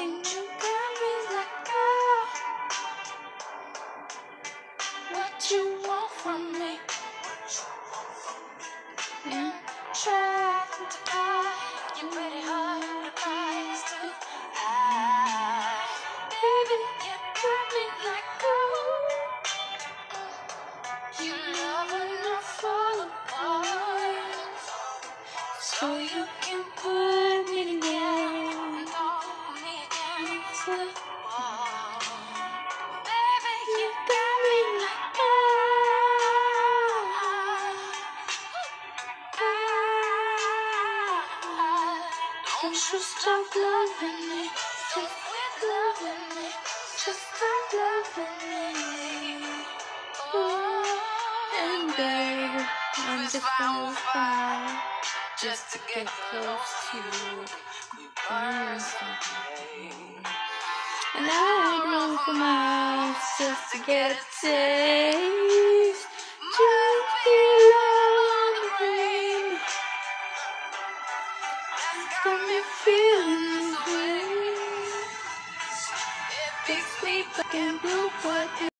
Can you like? What you want from me? Pretty too high. Baby, you got me like gold. You love I fall apart, so you can put. Don't you stop loving me, Stop with loving me, just stop loving me. Oh, and babe, I'm just on fire just to get close to you. And I run for miles just to get a taste. Just feel on the rain. Got me feeling this way. It makes me fucking blue, but